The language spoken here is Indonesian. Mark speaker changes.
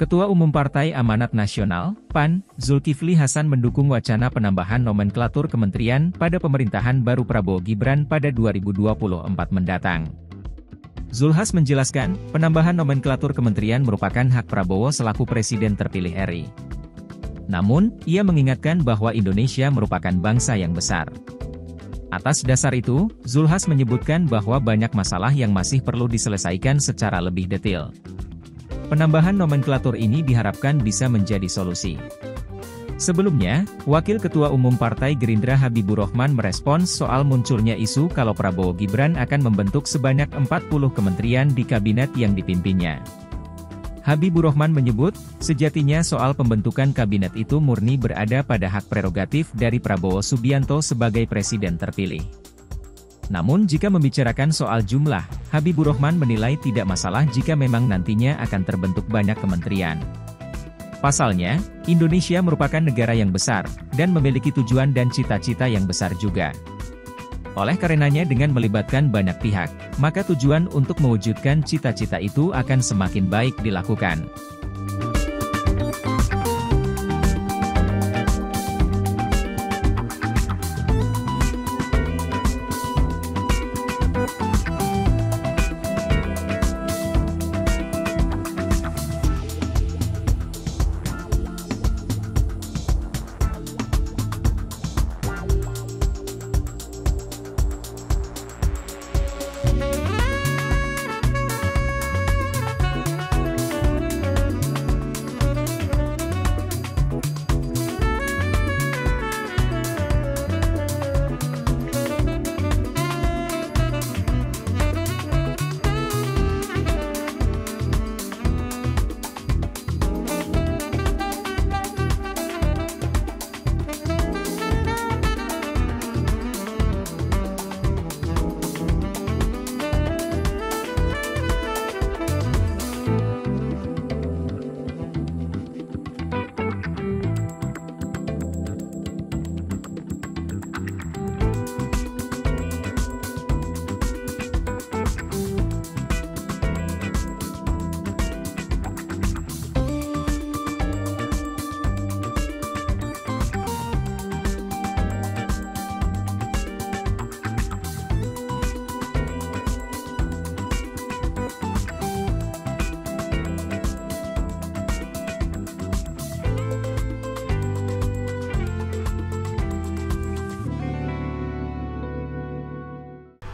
Speaker 1: Ketua Umum Partai Amanat Nasional, PAN, Zulkifli Hasan mendukung wacana penambahan nomenklatur kementerian pada pemerintahan baru Prabowo Gibran pada 2024 mendatang. Zulhas menjelaskan, penambahan nomenklatur kementerian merupakan hak Prabowo selaku Presiden terpilih RI. Namun, ia mengingatkan bahwa Indonesia merupakan bangsa yang besar. Atas dasar itu, Zulhas menyebutkan bahwa banyak masalah yang masih perlu diselesaikan secara lebih detail. Penambahan nomenklatur ini diharapkan bisa menjadi solusi. Sebelumnya, Wakil Ketua Umum Partai Gerindra Habibur Rahman merespons soal munculnya isu kalau Prabowo Gibran akan membentuk sebanyak 40 kementerian di kabinet yang dipimpinnya. Habibur Rahman menyebut, sejatinya soal pembentukan kabinet itu murni berada pada hak prerogatif dari Prabowo Subianto sebagai presiden terpilih. Namun jika membicarakan soal jumlah, Habibur Rahman menilai tidak masalah jika memang nantinya akan terbentuk banyak kementerian. Pasalnya, Indonesia merupakan negara yang besar, dan memiliki tujuan dan cita-cita yang besar juga. Oleh karenanya dengan melibatkan banyak pihak, maka tujuan untuk mewujudkan cita-cita itu akan semakin baik dilakukan.